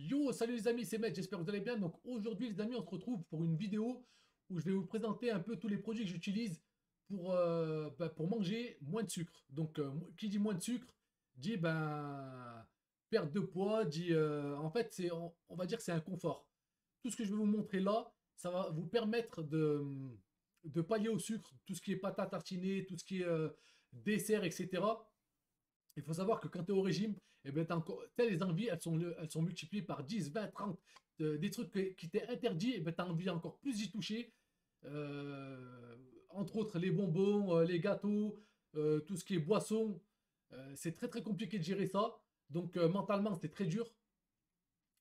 Yo, salut les amis, c'est Maître, j'espère que vous allez bien. Donc aujourd'hui les amis, on se retrouve pour une vidéo où je vais vous présenter un peu tous les produits que j'utilise pour, euh, bah, pour manger moins de sucre. Donc euh, qui dit moins de sucre, dit ben perte de poids, dit euh, en fait c'est on, va dire que c'est un confort. Tout ce que je vais vous montrer là, ça va vous permettre de, de pallier au sucre, tout ce qui est pâte à tartiner, tout ce qui est dessert, etc. Il faut savoir que quand tu es au régime, eh ben, les envies, elles sont, elles sont multipliées par 10, 20, 30. des trucs qui t'étaient interdits, eh ben, tu as envie encore plus d'y toucher. Euh, entre autres, les bonbons, euh, les gâteaux, euh, tout ce qui est boisson. c'est très très compliqué de gérer ça. Donc mentalement, c'était très dur.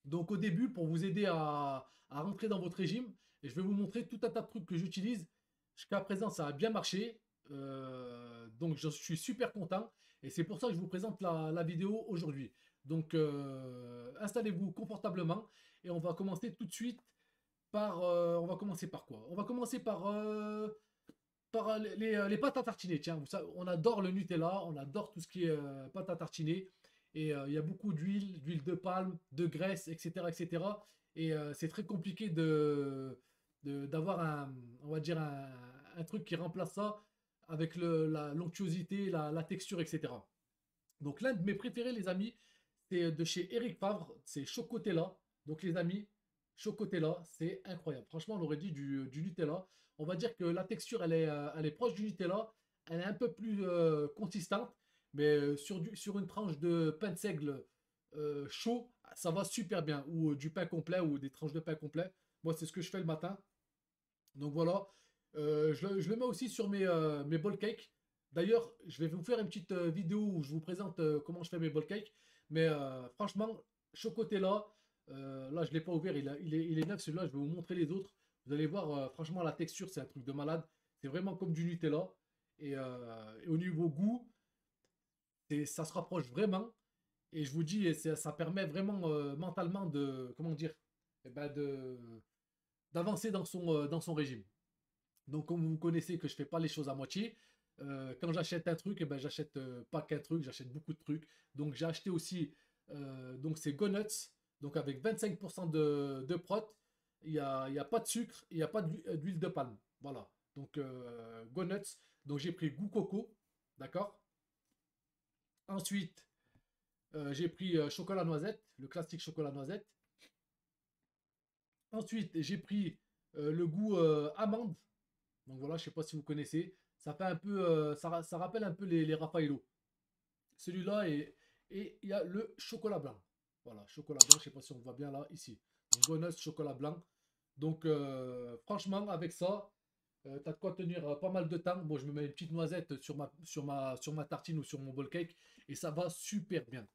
Donc au début, pour vous aider à, rentrer dans votre régime, je vais vous montrer tout un tas de trucs que j'utilise. Jusqu'à présent, ça a bien marché. donc je suis super content. Et c'est pour ça que je vous présente la, vidéo aujourd'hui. Donc, euh, installez-vous confortablement et on va commencer tout de suite par... Euh, on va commencer par quoi? On va commencer par, euh, par les, pâtes à tartiner. Tiens, on adore le Nutella, on adore tout ce qui est pâte à tartiner. Et il y a beaucoup d'huile, d'huile de palme, de graisse, etc. etc. Et c'est très compliqué de d'avoir un, on va dire un, un truc qui remplace ça avec la l'onctuosité, la, texture, etc. Donc l'un de mes préférés, les amis, c'est de chez Eric Favre, c'est Chocotella. Donc les amis, Chocotella, c'est incroyable. Franchement, on aurait dit du, Nutella. On va dire que la texture, elle est, euh, elle est proche du Nutella. Elle est un peu plus euh, consistante, mais euh, sur, du, sur une tranche de pain de seigle chaud, ça va super bien. Ou du pain complet, ou des tranches de pain complet. Moi, c'est ce que je fais le matin. Donc voilà, euh, je, le mets aussi sur mes, euh, cakes. D'ailleurs, je vais vous faire une petite euh, vidéo où je vous présente comment je fais mes ball cakes. Mais franchement, Chocotella, là je ne l'ai pas ouvert, il, est, il est neuf celui-là, je vais vous montrer les autres. Vous allez voir, franchement, la texture, c'est un truc de malade. C'est vraiment comme du Nutella. Et, au niveau goût, ça se rapproche vraiment. Et je vous dis, ça permet vraiment mentalement de, comment dire, eh ben d'avancer dans dans son régime. Donc, comme vous connaissez que je fais pas les choses à moitié, euh, quand j'achète un truc, eh ben, j'achète euh, pas qu'un truc, j'achète beaucoup de trucs. Donc, j'ai acheté aussi euh, donc c'est Go Nuts, donc avec 25% de, de prot. Il n'y a, y a, pas de sucre, il n'y a pas d'huile de palme. Voilà. Donc, Go Nuts. Donc, j'ai pris goût coco. D'accord? Ensuite, j'ai pris chocolat noisette, le classique chocolat noisette. Ensuite, j'ai pris le goût amande. Donc voilà, je sais pas si vous connaissez. Ça fait un peu, euh, ça, rappelle un peu les, Raffaello. Celui-là et il y a le chocolat blanc. Voilà, chocolat blanc. Je sais pas si on voit bien là ici. Bonus chocolat blanc. Donc euh, franchement, avec ça, euh, tu de quoi tenir pas mal de temps. Bon, je me mets une petite noisette sur ma, sur sur ma tartine ou sur mon bol cake et ça va super bien.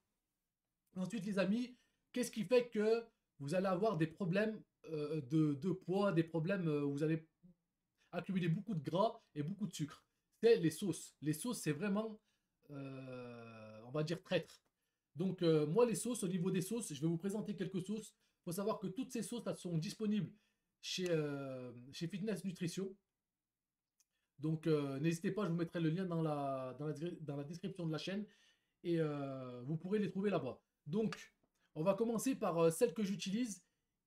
Ensuite, les amis, qu'est-ce qui fait que vous allez avoir des problèmes de, de, poids, des problèmes, vous allez accumuler beaucoup de gras et beaucoup de sucre. C'est les sauces. Les sauces, c'est vraiment, euh, on va dire, traître. Donc, euh, moi, les sauces, au niveau des sauces, je vais vous présenter quelques sauces. Il faut savoir que toutes ces sauces, sont disponibles chez, euh, chez Fitness Nutrition. Donc, n'hésitez pas, je vous mettrai le lien dans la, dans la, dans la description de la chaîne. Et vous pourrez les trouver là-bas. Donc, on va commencer par celle que j'utilise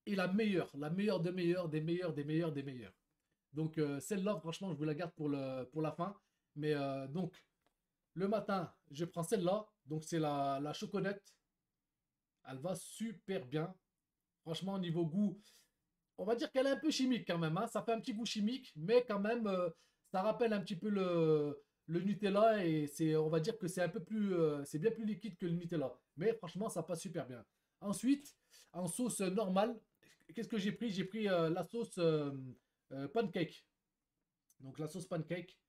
et la meilleure, la meilleure des meilleures, des meilleures, des meilleures, des meilleures. Donc euh, celle-là, franchement, je vous la garde pour, le, pour la fin. Mais euh, donc, le matin, je prends celle-là. Donc c'est la, la. Elle va super bien. Franchement, au niveau goût, on va dire qu'elle est un peu chimique quand même. Hein. Ça fait un petit goût chimique, mais quand même, euh, ça rappelle un petit peu le, le Nutella. Et on va dire que c'est un peu plus, c'est bien plus liquide que le Nutella. Mais franchement, ça passe super bien. Ensuite, en sauce normale, qu'est-ce que j'ai pris? J'ai pris la sauce euh, pancake. Donc la sauce pancake.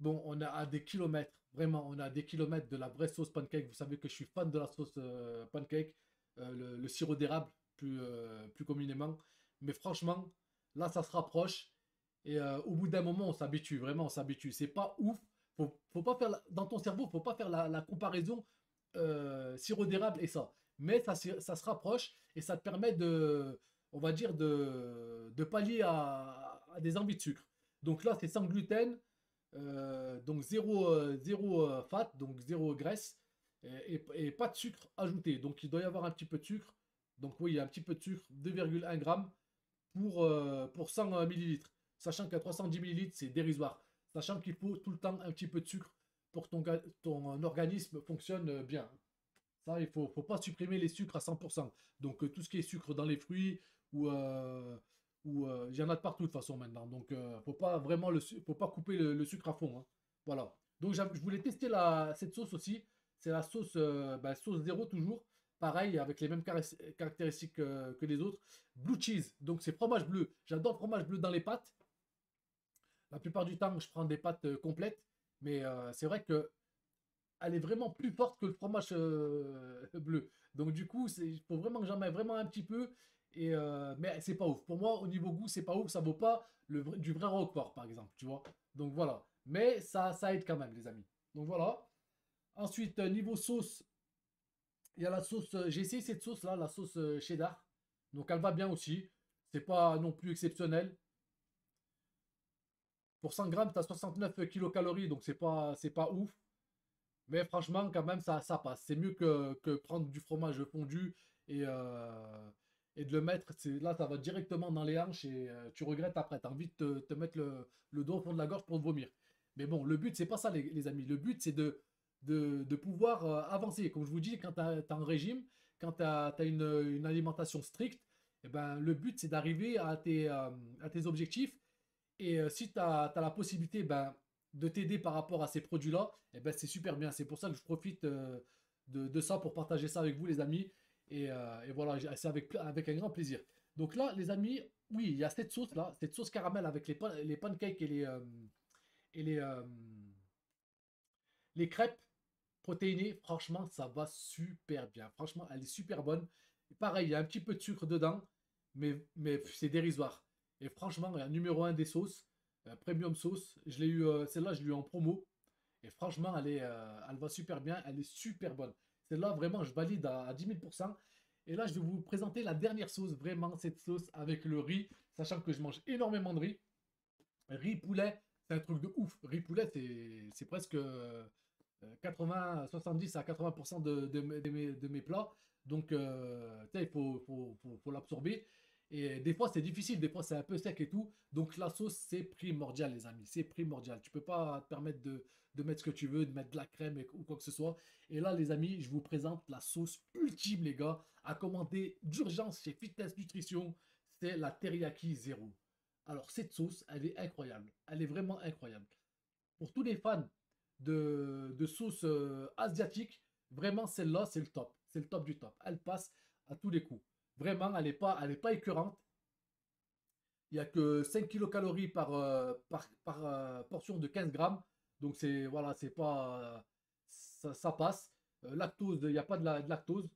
Bon, on a à des kilomètres, vraiment, on a des kilomètres de la vraie sauce pancake. Vous savez que je suis fan de la sauce euh, pancake, euh, le, sirop d'érable plus, communément. Mais franchement, là, ça se rapproche. Et au bout d'un moment, on s'habitue, vraiment, on s'habitue. C'est pas ouf. Faut, faire dans ton cerveau, faut pas faire la, comparaison sirop d'érable et ça. Mais ça, ça se rapproche et ça te permet de, on va dire, de, de pallier à, des envies de sucre. Donc là, c'est sans gluten, euh, donc zéro, euh, zéro euh, fat, donc zéro graisse, et, pas de sucre ajouté. Donc il doit y avoir un petit peu de sucre, Donc oui, il y a un petit peu de sucre, 2,1 g pour, pour 100 millilitres. Sachant qu'à 310 millilitres, c'est dérisoire. Sachant qu'il faut tout le temps un petit peu de sucre pour que ton, ton organisme fonctionne bien. Ça, il ne faut, faut, pas supprimer les sucres à 100%. Donc tout ce qui est sucre dans les fruits ou... ou il y en a de partout de toute façon maintenant. Donc, faut pas vraiment le, faut pas couper le, sucre à fond. Hein. Voilà. Donc, je voulais tester la, cette sauce aussi. C'est la sauce, bah, sauce zéro toujours. Pareil, avec les mêmes caractéristiques que les autres. Blue cheese, donc c'est fromage bleu. J'adore le fromage bleu dans les pâtes. La plupart du temps, je prends des pâtes euh, complètes. Mais euh, c'est vrai que elle est vraiment plus forte que le fromage euh, bleu. Donc du coup, il faut vraiment que j'en mette vraiment un petit peu. Et mais c'est pas ouf. Pour moi, au niveau goût, c'est pas ouf. Ça vaut pas le du vrai roquefort, par exemple. Tu vois. Donc voilà. Mais ça, aide quand même, les amis. Donc voilà. Ensuite, niveau sauce, il y a la sauce, euh, j'ai essayé cette sauce là, la sauce euh, cheddar. Donc elle va bien aussi. C'est pas non plus exceptionnel. Pour 100 grammes, tu as 69 kilocalories, donc c'est pas, ouf. Mais franchement, quand même, ça, ça passe. C'est mieux que, que, prendre du fromage fondu et, euh, et de le mettre. Là, ça va directement dans les hanches et tu regrettes après. Tu as envie de te, mettre le, dos au fond de la gorge pour vomir. Mais bon, le but, c'est pas ça, les amis. Le but, c'est de de, pouvoir euh, avancer. Comme je vous dis, quand tu as, un régime, quand tu as, une, alimentation stricte, eh ben, le but c'est d'arriver à tes, euh, à tes objectifs. Et euh, si tu as, la possibilité ben, de t'aider par rapport à ces produits-là, eh ben, c'est super bien. C'est pour ça que je profite de, ça pour partager ça avec vous, les amis. Et, voilà, c'est avec, un grand plaisir. Donc là, les amis, oui, il y a cette sauce-là, cette sauce caramel avec les, pancakes et les, et les, les crêpes protéinée, franchement, ça va super bien. Franchement, elle est super bonne. pareil, il y a un petit peu de sucre dedans, mais, c'est dérisoire. Et franchement, a numéro un des sauces, euh, premium sauce. Je l'ai eu, euh, celle-là, je l'ai eu en promo. Et franchement, elle, est, euh, elle va super bien, elle est super bonne. Celle-là, vraiment, je valide à, à 10 000%. Et là, je vais vous présenter la dernière sauce, vraiment cette sauce avec le riz, sachant que je mange énormément de riz. Riz poulet, c'est un truc de ouf. Riz poulet, c'est presque 80, 70 à 80% de, mes, plats. Donc, euh, il faut, l'absorber. Et des fois, c'est difficile, des fois, c'est un peu sec et tout. Donc, la sauce, c'est primordial, les amis. C'est primordial. Tu peux pas te permettre de, mettre ce que tu veux, de mettre de la crème ou quoi que ce soit. Et là, les amis, je vous présente la sauce ultime, les gars, à commander d'urgence chez Fitness Nutrition. C'est la teriyaki zéro. Alors, cette sauce, elle est incroyable. Elle est vraiment incroyable. Pour tous les fans de, de sauce euh, asiatique, vraiment celle-là, c'est le top. C'est le top du top. Elle passe à tous les coups. Vraiment, elle n'est pas, elle pas écœurante. Il n'y a que 5 kilocalories par, euh, par, par euh, portion de 15 grammes. Donc c'est voilà, c'est pas ça, passe. lactose, il n'y a pas de, la, lactose.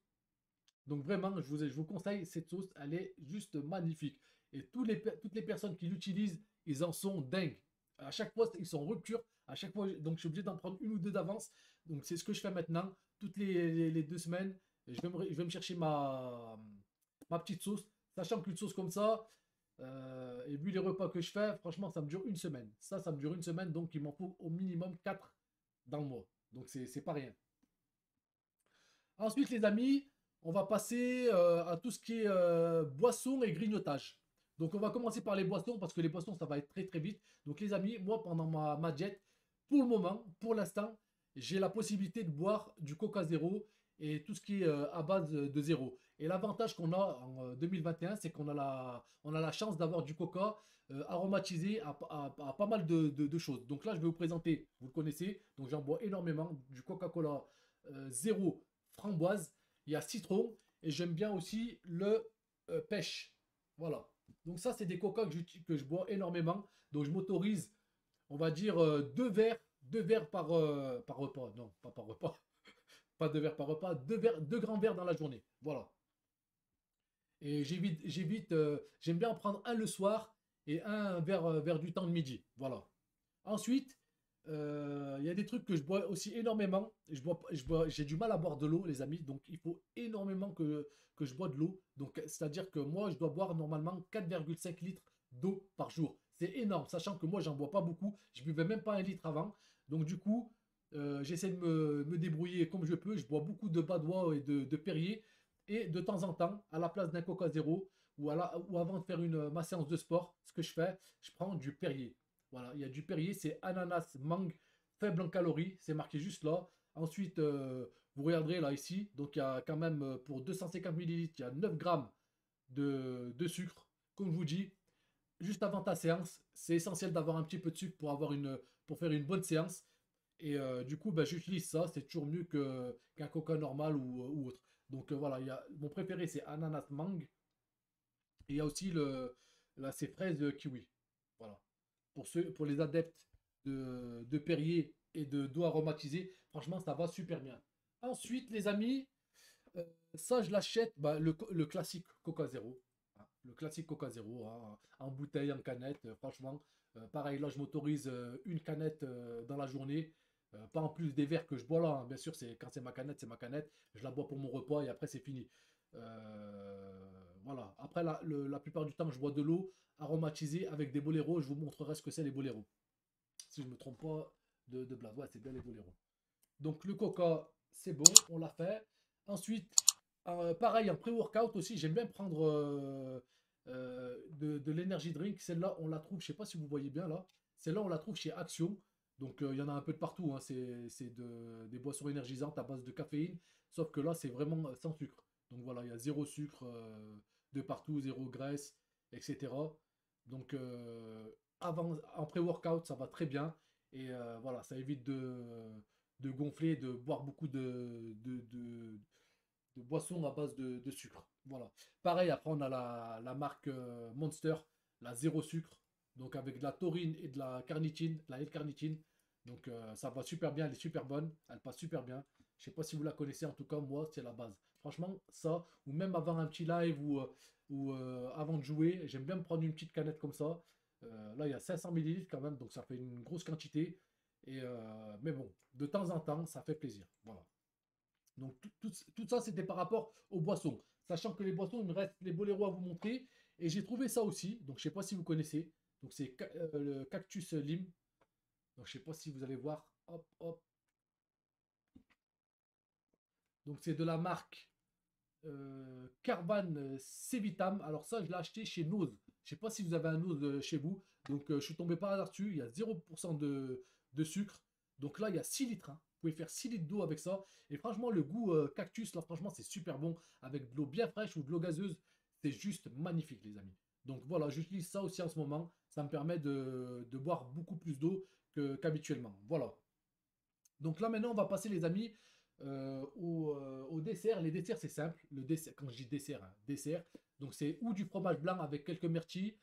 Donc vraiment, je vous, je vous conseille cette sauce, elle est juste magnifique. Et tous les, toutes les personnes qui l'utilisent, ils en sont dingues. À chaque fois, ils sont en rupture. À chaque fois, donc je suis obligé d'en prendre une ou deux d'avance. Donc c'est ce que je fais maintenant. Toutes les, deux semaines, je vais, je vais me chercher ma, ma petite sauce. Sachant qu'une sauce comme ça, euh, et vu les repas que je fais, franchement, ça me dure une semaine. Ça, ça me dure une semaine, donc il m'en faut au minimum 4 dans le mois. Donc c'est pas rien. Ensuite, les amis, on va passer euh, à tout ce qui est euh, boisson et grignotage. Donc on va commencer par les boissons parce que les boissons ça va être très très vite. Donc les amis, moi pendant ma, ma jet, pour le moment, pour l'instant, j'ai la possibilité de boire du Coca Zéro et tout ce qui est euh, à base de zéro. Et l'avantage qu'on a en 2021, euh, c'est qu'on a la, on a la chance d'avoir du Coca euh, aromatisé à, pas mal de, choses. Donc là, je vais vous présenter, vous le connaissez, donc j'en bois énormément, du Coca-Cola zéro framboise, il y a citron, et j'aime bien aussi le pêche. Voilà. Donc ça, c'est des coca que je, que je bois énormément. Donc je m'autorise, on va dire, deux verres, deux verres par, par repas. Non, pas par repas. Pas deux verres par repas, deux, verres, deux grands verres dans la journée. Voilà. Et j'évite, j'évite, euh, j'aime bien en prendre un le soir et un vers, vers du temps de midi. Voilà. Ensuite, il y a des trucs que je bois aussi énormément. Je bois, je bois, j'ai du mal à boire de l'eau, les amis. Donc, il faut énormément que, je bois de l'eau. C'est-à-dire que moi, je dois boire normalement 4,5 litres d'eau par jour. C'est énorme, sachant que moi, j'en bois pas beaucoup. Je buvais même pas un litre avant. Donc, du coup, euh, j'essaie de me, me, débrouiller comme je peux. Je bois beaucoup de badois et de, de Perrier. Et de temps en temps, à la place d'un Coca Zéro, ou, ou avant de faire une, ma séance de sport, ce que je fais, je prends du Perrier. Voilà, il y a du Perrier, c'est ananas, mangue, faible en calories, c'est marqué juste là. Ensuite, euh, vous regarderez là ici, donc il y a quand même euh, pour 250 ml, il y a 9 grammes de, de sucre. Comme je vous dis, juste avant ta séance, c'est essentiel d'avoir un petit peu de sucre pour, avoir une, pour faire une bonne séance. Et euh, du coup, ben, j'utilise ça, c'est toujours mieux qu'un coca normal ou, autre. Donc voilà, y a, mon préféré c'est ananas mangue. Et il y a aussi le, là, c'est fraise kiwi. Voilà. Pour, ceux, pour les adeptes de, de Perrier et de d'eau aromatisée, franchement, ça va super bien. Ensuite, les amis, euh, ça, je l'achète, bah, le, classique Coca Zéro. Hein, le classique Coca Zéro, hein, en bouteille, en canette, euh, franchement. Euh, pareil, là, je m'autorise une canette dans la journée. Pas en plus des verres que je bois là. Hein. Bien sûr, c'est quand c'est ma canette, c'est ma canette. Je la bois pour mon repas et après, c'est fini. voilà. Après, la, plupart du temps, je bois de l'eau aromatisée avec des boléros. Je vous montrerai ce que c'est les boléros. Si je ne me trompe pas de, de Ouais, c'est bien les boléros. Donc, le coca, c'est bon, on l'a fait. Ensuite, euh, pareil, en pré-workout aussi, j'aime bien prendre euh, euh, de, de l'energy drink. Celle-là, on la trouve, je sais pas si vous voyez bien là. Celle-là, on la trouve chez Action. Donc, il y en a un peu de partout. Hein. C'est de, des boissons énergisantes à base de caféine. Sauf que là, c'est vraiment sans sucre. Donc voilà, il y a zéro sucre de partout, zéro graisse, etc. Donc, avant, en pré-workout, ça va très bien. Et voilà, ça évite de de gonfler, de boire beaucoup de, boissons à base de, sucre. Voilà. Pareil, après, on a la, marque euh, Monster, la zéro sucre. Donc, avec de la taurine et de la carnitine, la L-carnitine. Donc, euh, ça va super bien, elle est super bonne. Elle passe super bien. Je sais pas si vous la connaissez, en tout cas, moi, c'est la base. Franchement, ça, ou même avant un petit live ou, euh, ou avant de jouer, j'aime bien me prendre une petite canette comme ça. là, il y a 500 ml quand même, donc ça fait une grosse quantité. Et, euh, mais bon, de temps en temps, ça fait plaisir. Voilà. Donc tout, ça, c'était par rapport aux boissons. Sachant que les boissons, il me reste les boléros à vous montrer. Et j'ai trouvé ça aussi. Donc je sais pas si vous connaissez. Donc c'est euh, le cactus lime. Donc je sais pas si vous allez voir. Hop, hop. Donc c'est de la marque euh, Carvan C-Vitam. Alors ça, je l'ai acheté chez Nose. Je sais pas si vous avez un Nose chez vous. Donc je suis tombé par hasard dessus. Il y a 0% de, sucre. Donc là, il y a 6 litres. Hein. Vous pouvez faire 6 litres d'eau avec ça. Et franchement, le goût euh, cactus, là, franchement, c'est super bon. Avec de l'eau bien fraîche ou de l'eau gazeuse, c'est juste magnifique, les amis. Donc voilà, j'utilise ça aussi en ce moment. Ça me permet de, boire beaucoup plus d'eau qu'habituellement. voilà. Donc là, maintenant, on va passer, les amis, euh, euh, au, dessert. Les desserts, c'est simple. Le dessert, quand je dis dessert, hein, dessert. Donc c'est ou du fromage blanc avec quelques myrtilles,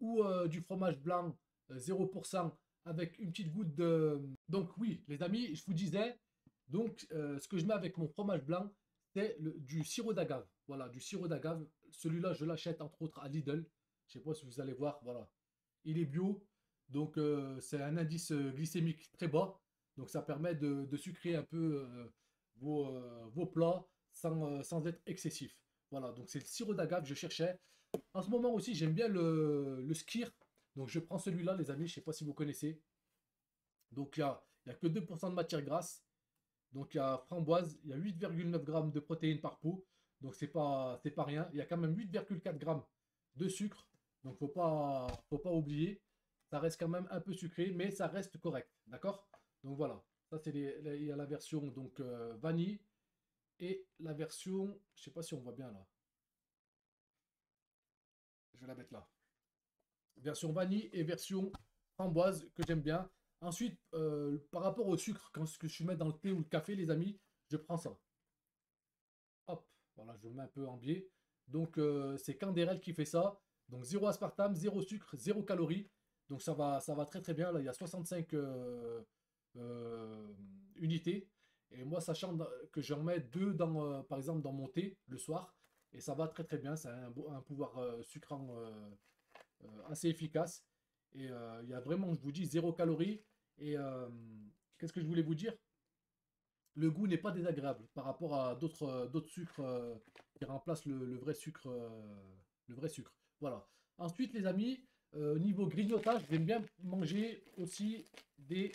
ou du fromage blanc 0% avec une petite goutte de... Donc oui, les amis, je vous disais, donc euh, ce que je mets avec mon fromage blanc, c'est du sirop d'agave. Voilà, du sirop d'agave. Celui-là, je l'achète entre autres à Lidl. Je sais pas si vous allez voir, voilà. Il est bio, donc euh, c'est un indice glycémique très bas. Donc ça permet de, sucrer un peu euh, vos, plats sans, être excessif. Voilà, donc c'est le sirop d'agave que je cherchais. En ce moment aussi, j'aime bien le, le skir. Donc je prends celui-là, les amis, je ne sais pas si vous connaissez. Donc il n'y a, a, que 2% de matière grasse. Donc il y a framboise, il y a 8,9 g de protéines par pot. Donc c'est pas, pas rien. Il y a quand même 8,4 g de sucre. Donc faut pas, faut pas oublier. Ça reste quand même un peu sucré, mais ça reste correct. D'accord? Donc voilà. Ça c'est il y a la version donc euh, vanille et la version, je sais pas si on voit bien là. Je vais la mettre là version vanille et version framboise que j'aime bien. Ensuite, euh, par rapport au sucre, quand ce que je mets dans le thé ou le café, les amis, je prends ça. Hop, voilà, je mets un peu en biais. Donc, euh, c'est Canderel qui fait ça. Donc, zéro aspartame, zéro sucre, zéro calories. Donc, ça va, ça va très très bien. Là, il y a 65 euh, unités. Et moi, sachant que j'en mets deux, dans, par exemple, dans mon thé le soir, et ça va très très bien. Ça a un, un pouvoir sucrant euh, assez efficace. Et euh, il y a vraiment, je vous dis, zéro calorie. Et euh, qu'est-ce que je voulais vous dire? Le goût n'est pas désagréable par rapport à d'autres d'autres sucres qui remplacent le, vrai sucre. le vrai sucre. Voilà. Ensuite, les amis, niveau grignotage, j'aime bien manger aussi des.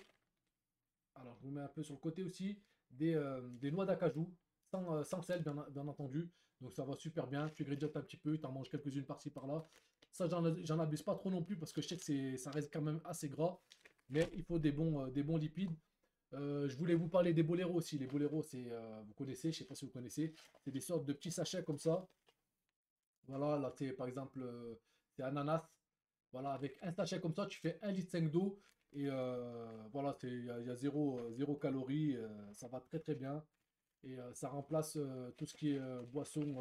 Alors, je vous mets un peu sur le côté aussi des, noix d'acajou, sans, sel, bien, entendu. Donc ça va super bien. Tu grignotes un petit peu, tu en manges quelques-unes par-ci par-là. Ça, j'en abuse pas trop non plus parce que je sais que ça reste quand même assez gras. Mais il faut euh, des bons lipides. Euh, je voulais vous parler des boléros aussi. Les boléros, c'est, euh, vous connaissez, je sais pas si vous connaissez, c'est des sortes de petits sachets comme ça. Voilà, là c'est par exemple, c'est ananas. Voilà, avec un sachet comme ça, tu fais 1 litre 5 d'eau. Et voilà, il y, a, zéro, zéro calories. ça va très très bien. Et ça remplace tout ce qui est boisson.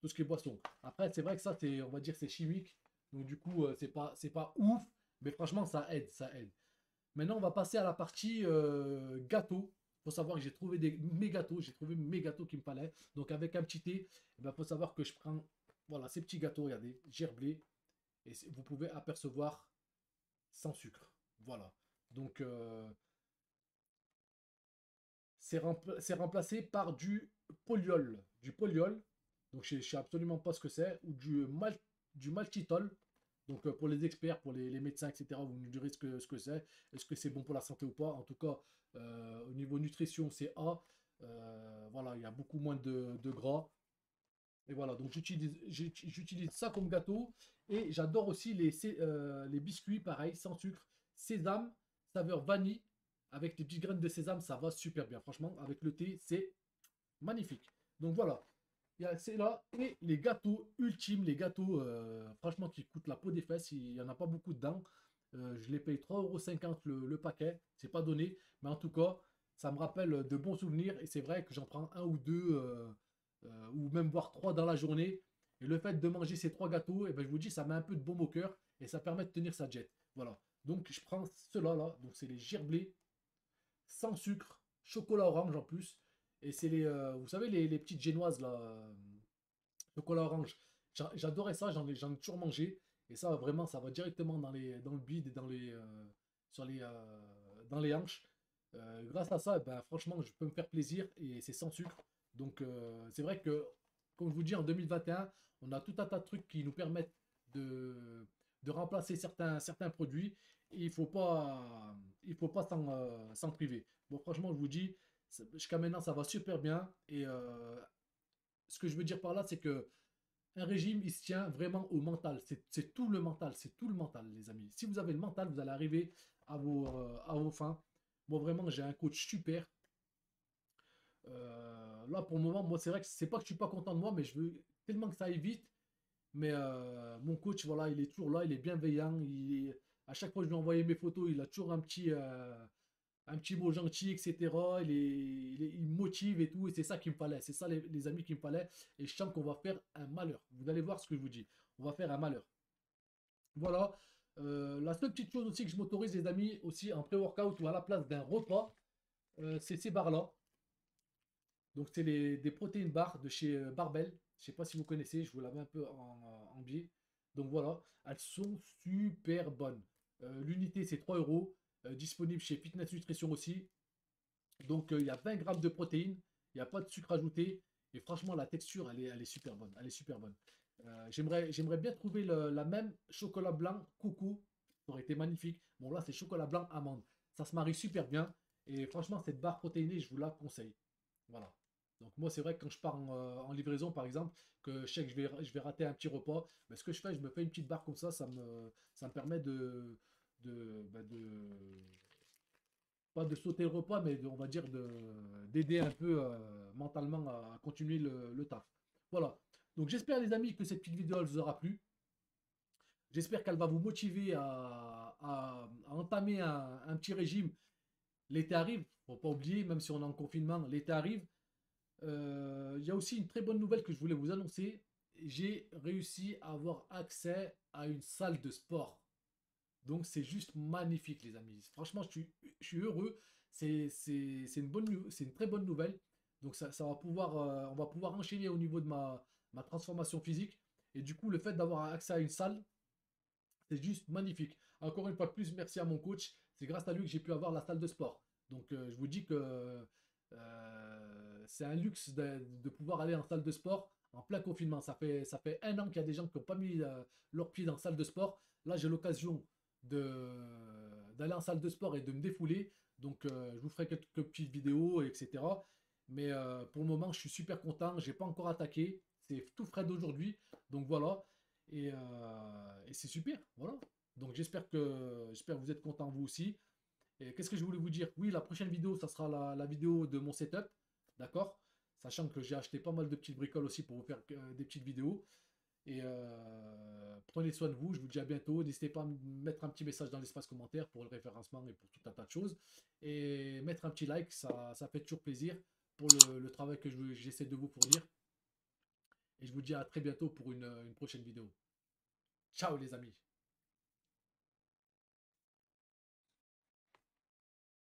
tout ce qui est boisson. Après, c'est vrai que ça, on va dire, c'est chimique. Donc du coup, c'est pas, c'est pas ouf. Mais franchement, ça aide, ça aide. Maintenant, on va passer à la partie euh, gâteau. Faut savoir que j'ai trouvé des, mes gâteaux. J'ai trouvé mes gâteaux qu'il me fallait. Donc, avec un petit thé, il eh ben, faut savoir que je prends voilà, ces petits gâteaux, regardez, gerblés. Et vous pouvez apercevoir sans sucre. Voilà. Donc, euh, c'est remplacé par du poliol. Du poliol. Donc, je ne sais absolument pas ce que c'est. Ou du, du maltitol. Donc euh, pour les experts, pour les, médecins, etc., vous nous direz ce que c'est. Ce Est-ce que c'est bon pour la santé ou pas? En tout cas, euh, au niveau nutrition, c'est A. Euh, voilà, il y a beaucoup moins de, gras. Et voilà, donc j'utilise ça comme gâteau. Et j'adore aussi les, les biscuits, pareil, sans sucre. Sésame, saveur vanille. Avec des petites graines de sésame, ça va super bien. Franchement, avec le thé, c'est magnifique. Donc voilà, c'est là. Et les gâteaux ultimes, les gâteaux, euh, franchement, qui coûtent la peau des fesses, il n'y en a pas beaucoup dedans. Euh, je les paye 3,50€ le, le paquet. C'est pas donné. Mais en tout cas, ça me rappelle de bons souvenirs. Et c'est vrai que j'en prends un ou deux, euh, ou même voire trois dans la journée. Et le fait de manger ces trois gâteaux, et eh ben, je vous dis, ça met un peu de baume au. Et ça permet de tenir sa jet. Voilà. Donc, je prends cela là. Donc, c'est les gerblés sans sucre, chocolat orange en plus. Et c'est les, euh, vous savez, les, les, petites génoises, là, euh, chocolat orange. J'adorais ça, j'en ai, ai, toujours mangé. Et ça, vraiment, ça va directement dans, les, dans le bide et dans les, euh, sur les, dans les hanches. grâce à ça, ben, franchement, je peux me faire plaisir et c'est sans sucre. Donc, c'est vrai que, comme je vous dis, en 2021, on a tout un tas de trucs qui nous permettent de, de remplacer certains, certains produits. Et il ne faut pas s'en priver. Bon, franchement, je vous dis, Jusqu'à maintenant, ça va super bien. Et euh, ce que je veux dire par là, c'est que un régime, il se tient vraiment au mental. C'est tout le mental. C'est tout le mental, les amis. Si vous avez le mental, vous allez arriver à vos, euh, à vos fins. Moi, vraiment, j'ai un coach super. Euh, là, pour le moment, moi, c'est vrai que c'est pas que je suis pas content de moi, mais je veux tellement que ça aille vite. Mais mon coach, voilà, il est toujours là, il est bienveillant. Il à chaque fois que je lui envoie mes photos, il a toujours un petit, un petit mot gentil, etc. Il, il, motive et tout. Et c'est ça qu'il me fallait. C'est ça, les, amis, qu'il me fallait. Et je sens qu'on va faire un malheur. Vous allez voir ce que je vous dis. On va faire un malheur. Voilà. Euh, la seule petite chose aussi que je m'autorise, les amis, aussi en pré-workout ou à la place d'un repas, euh, c'est ces barres-là. Donc, c'est des protéines barres de chez euh, Barbell. Je sais pas si vous connaissez, je vous l'avais un peu en biais. Donc voilà, elles sont super bonnes. L'unité, c'est 3 euros. Euh, disponible chez Fitness Nutrition aussi. Donc euh, il y a 20 grammes de protéines, il n'y a pas de sucre ajouté. Et franchement, la texture, elle est, elle est super bonne. Elle est super bonne. Euh, j'aimerais, j'aimerais bien trouver la même chocolat blanc coucou. Ça aurait été magnifique. Bon, là, c'est chocolat blanc amande. Ça se marie super bien. Et franchement, cette barre protéinée, je vous la conseille. Voilà. Donc moi, c'est vrai que quand je pars en, livraison, par exemple, que je sais que je vais, je vais rater un petit repas, mais ben, ce que je fais, je me fais une petite barre comme ça, ça me, ça me permet de, bah, de, pas de sauter le repas, mais on va dire d'aider un peu euh, mentalement à, continuer le, taf. Voilà. Donc j'espère les amis que cette petite vidéo elle vous aura plu. J'espère qu'elle va vous motiver à, entamer un, petit régime. L'été arrive, faut pas oublier, même si on est en confinement, l'été arrive. Euh, il y a aussi une très bonne nouvelle que je voulais vous annoncer. J'ai réussi à avoir accès à une salle de sport. Donc c'est juste magnifique les amis. Franchement, je suis, heureux. C'est une, une très bonne nouvelle. Donc ça, va pouvoir, euh, on va pouvoir enchaîner au niveau de ma, ma transformation physique. Et du coup, le fait d'avoir accès à une salle, c'est juste magnifique. Encore une fois de plus, merci à mon coach. C'est grâce à lui que j'ai pu avoir la salle de sport. Donc euh, je vous dis que euh, c'est un luxe de, pouvoir aller en salle de sport en plein confinement. Ça fait, ça fait un an qu'il y a des gens qui n'ont pas mis leur pied dans la salle de sport. Là, j'ai l'occasion d'aller en salle de sport et de me défouler. Donc, euh, je vous ferai quelques petites vidéos, etc. Mais euh, pour le moment, je suis super content. J'ai pas encore attaqué. C'est tout frais d'aujourd'hui. Donc voilà. Et, euh, et c'est super. Voilà. Donc j'espère que j'espère que vous êtes contents vous aussi. Et qu'est-ce que je voulais vous dire? Oui, la prochaine vidéo, ça sera la, la vidéo de mon setup. D'accord? Sachant que j'ai acheté pas mal de petites bricoles aussi pour vous faire des petites vidéos. Et euh, prenez soin de vous. Je vous dis à bientôt. N'hésitez pas à mettre un petit message dans l'espace commentaire pour le référencement et pour tout un tas de choses. Et mettre un petit like, ça, ça fait toujours plaisir pour le, travail que je- j'essaie de vous fournir. Et je vous dis à très bientôt pour une prochaine vidéo. Ciao les amis